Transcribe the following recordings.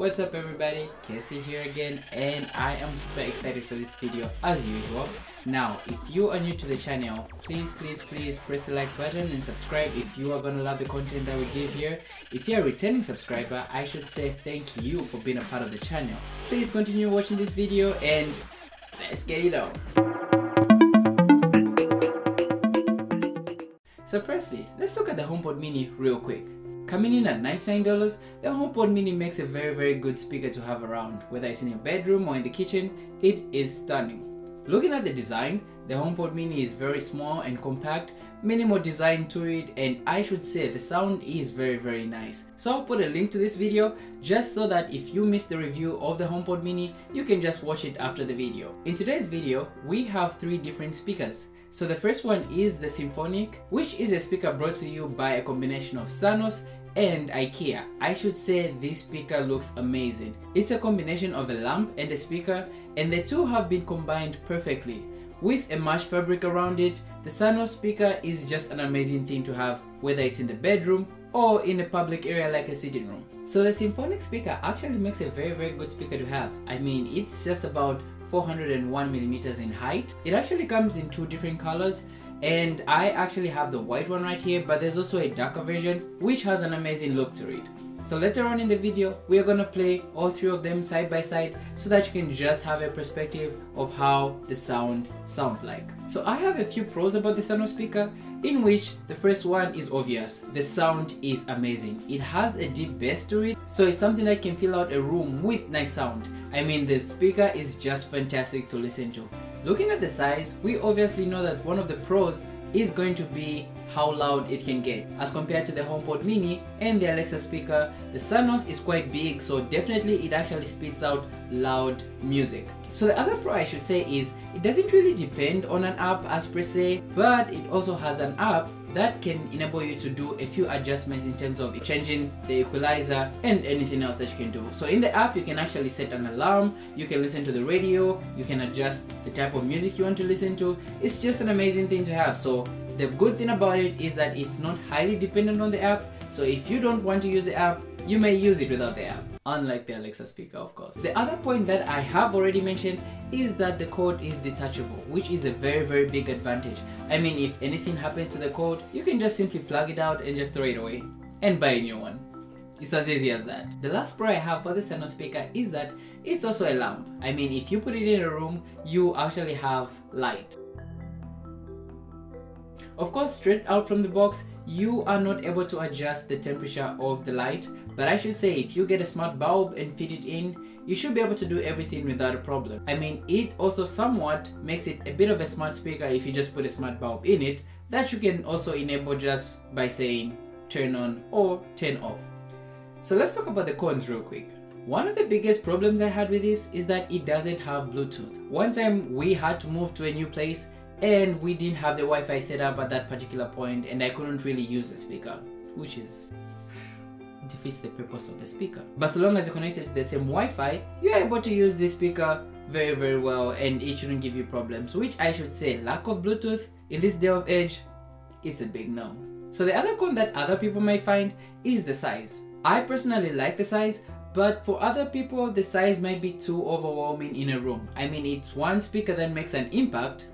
What's up everybody, Kacee here again and I am super excited for this video as usual. Now, if you are new to the channel, please please please press the like button and subscribe if you are gonna love the content that we give here. If you're a returning subscriber, I should say thank you for being a part of the channel. Please continue watching this video and let's get it on. So firstly, let's look at the HomePod Mini real quick. Coming in at $99, the HomePod Mini makes a very very good speaker to have around. Whether it's in your bedroom or in the kitchen, it is stunning. Looking at the design, the HomePod Mini is very small and compact, minimal design to it and I should say the sound is very very nice. So I'll put a link to this video just so that if you missed the review of the HomePod Mini, you can just watch it after the video. In today's video, we have three different speakers. So the first one is the Symfonisk, which is a speaker brought to you by a combination of Sonos and IKEA. I should say this speaker looks amazing. It's a combination of a lamp and a speaker and the two have been combined perfectly. With a mesh fabric around it, the Sonos speaker is just an amazing thing to have whether it's in the bedroom or in a public area like a sitting room. So the Symfonisk speaker actually makes a very very good speaker to have. I mean it's just about 401 millimeters in height. It actually comes in two different colors and I actually have the white one right here but there's also a darker version which has an amazing look to it. So later on in the video we are gonna play all three of them side by side so that you can just have a perspective of how the sound sounds like. So I have a few pros about the Sonos speaker in which the first one is obvious. The sound is amazing. It has a deep bass to it so it's something that can fill out a room with nice sound. I mean the speaker is just fantastic to listen to. Looking at the size, we obviously know that one of the pros is going to be how loud it can get. As compared to the HomePod mini and the Alexa speaker, the Sonos is quite big so definitely it actually spits out loud music. So the other pro I should say is it doesn't really depend on an app as per se, but it also has an app that can enable you to do a few adjustments in terms of changing the equalizer and anything else that you can do. So in the app you can actually set an alarm, you can listen to the radio, you can adjust the type of music you want to listen to. It's just an amazing thing to have. So the good thing about it is that it's not highly dependent on the app. So if you don't want to use the app, you may use it without the app unlike the Alexa speaker of course. The other point that I have already mentioned is that the cord is detachable which is a very very big advantage. I mean if anything happens to the cord you can just simply plug it out and just throw it away and buy a new one. It's as easy as that. The last pro I have for the Sonos speaker is that it's also a lamp. I mean if you put it in a room you actually have light. Of course straight out from the box you are not able to adjust the temperature of the light but I should say if you get a smart bulb and fit it in you should be able to do everything without a problem. I mean it also somewhat makes it a bit of a smart speaker if you just put a smart bulb in it that you can also enable just by saying turn on or turn off. So let's talk about the cons real quick. One of the biggest problems I had with this is that it doesn't have Bluetooth. One time we had to move to a new place and we didn't have the Wi-Fi set up at that particular point and I couldn't really use the speaker which is defeats the purpose of the speaker. But so long as you're connected to the same Wi-Fi you're able to use this speaker very very well and it shouldn't give you problems which I should say lack of Bluetooth in this day of age it's a big no. So the other con that other people might find is the size. I personally like the size but for other people the size might be too overwhelming in a room. I mean it's one speaker that makes an impact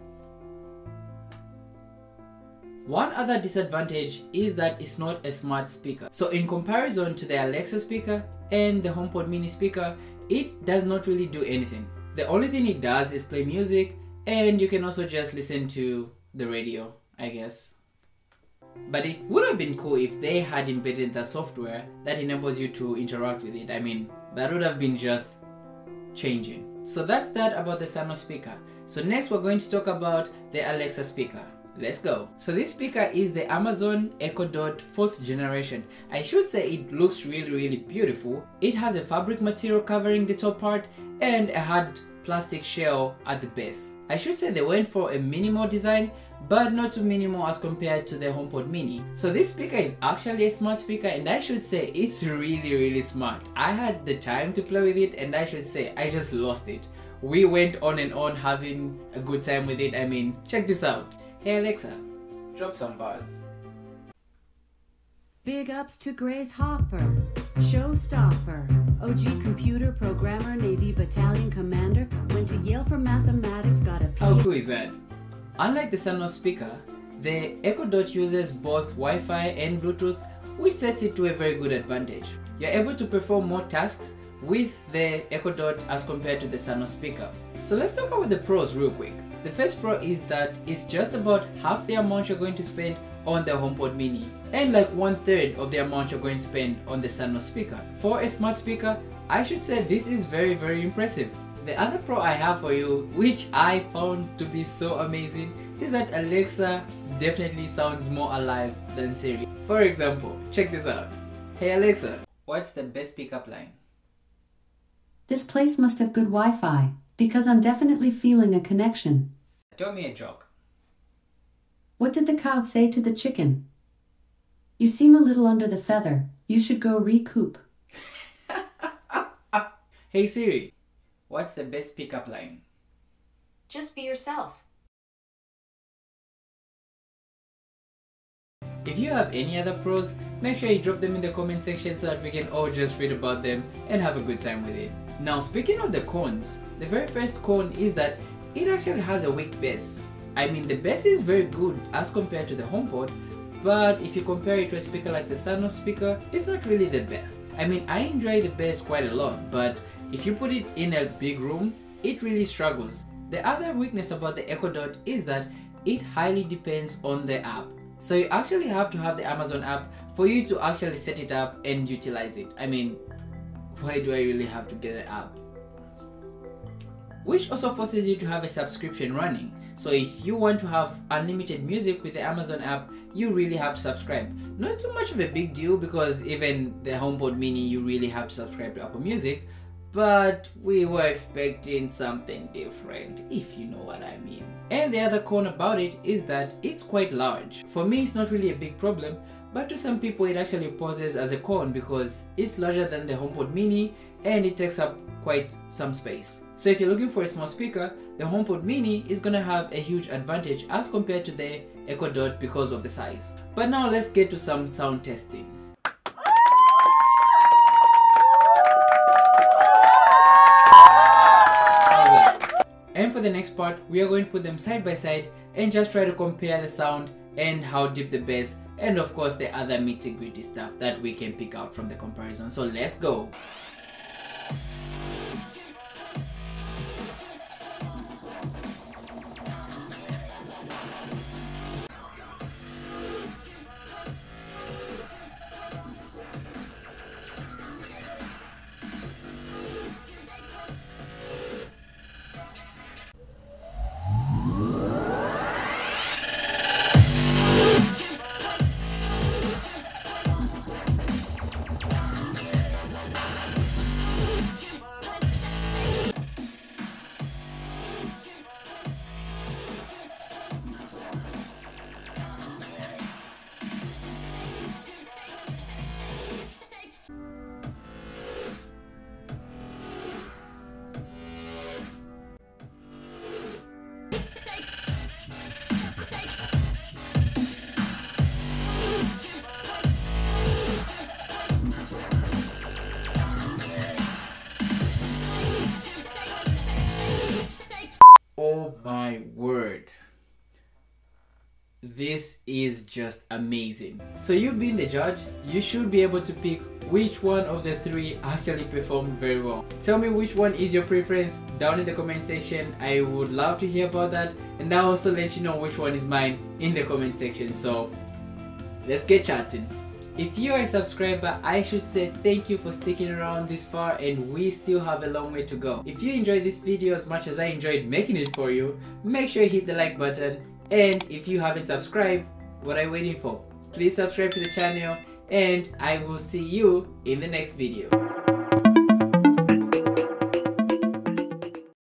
one other disadvantage is that it's not a smart speaker. So in comparison to the Alexa speaker and the HomePod mini speaker, it does not really do anything. The only thing it does is play music and you can also just listen to the radio, I guess. But it would have been cool if they had embedded the software that enables you to interact with it. I mean, that would have been just changing. So that's that about the Sonos speaker. So next we're going to talk about the Alexa speaker. Let's go. So this speaker is the Amazon Echo Dot 4th generation. I should say it looks really really beautiful. It has a fabric material covering the top part and a hard plastic shell at the base. I should say they went for a minimal design but not too minimal as compared to the HomePod mini. So this speaker is actually a smart speaker and I should say it's really really smart. I had the time to play with it and I should say I just lost it. We went on and on having a good time with it. I mean, check this out. Hey Alexa, drop some bars. Big ups to Grace Hopper, Showstopper, OG Computer. programmer, Navy battalion commander, went to Yale for mathematics, got a oh, How cool is that? Unlike the Sonos speaker, the Echo Dot uses both Wi-Fi and Bluetooth, which sets it to a very good advantage. You're able to perform more tasks with the Echo Dot as compared to the Sonos speaker. So let's talk about the pros real quick. The first pro is that it's just about half the amount you're going to spend on the HomePod mini and like one third of the amount you're going to spend on the Sonos speaker. For a smart speaker, I should say this is very very impressive. The other pro I have for you, which I found to be so amazing, is that Alexa definitely sounds more alive than Siri. For example, check this out. Hey Alexa, what's the best pickup line? This place must have good Wi Fi, because I'm definitely feeling a connection. Tell me a joke. What did the cow say to the chicken? You seem a little under the feather. You should go recoup. Hey Siri, what's the best pickup line? Just be yourself. If you have any other pros, make sure you drop them in the comment section so that we can all just read about them and have a good time with it. Now speaking of the cons, the very first con is that it actually has a weak bass. I mean the bass is very good as compared to the HomePod, but if you compare it to a speaker like the Sonos speaker, it's not really the best. I mean I enjoy the bass quite a lot, but if you put it in a big room, it really struggles. The other weakness about the Echo Dot is that it highly depends on the app. So you actually have to have the Amazon app for you to actually set it up and utilize it. I mean, why do I really have to get an app? Which also forces you to have a subscription running. So if you want to have unlimited music with the Amazon app, you really have to subscribe. Not too much of a big deal because even the HomePod mini, you really have to subscribe to Apple Music. But we were expecting something different, if you know what I mean. And the other con about it is that it's quite large. For me, it's not really a big problem, but to some people it actually poses as a con because it's larger than the HomePod mini and it takes up quite some space. So if you're looking for a small speaker, the HomePod mini is gonna have a huge advantage as compared to the Echo Dot because of the size. But now let's get to some sound testing. And for the next part, we are going to put them side by side and just try to compare the sound and how deep the bass and of course the other nitty gritty stuff that we can pick out from the comparison. So let's go. This is just amazing. So you being the judge, you should be able to pick which one of the three actually performed very well. Tell me which one is your preference down in the comment section. I would love to hear about that and I'll also let you know which one is mine in the comment section. So let's get chatting. If you are a subscriber, I should say thank you for sticking around this far and we still have a long way to go. If you enjoyed this video as much as I enjoyed making it for you, make sure you hit the like button and if you haven't subscribed, what are you waiting for? Please subscribe to the channel and I will see you in the next video.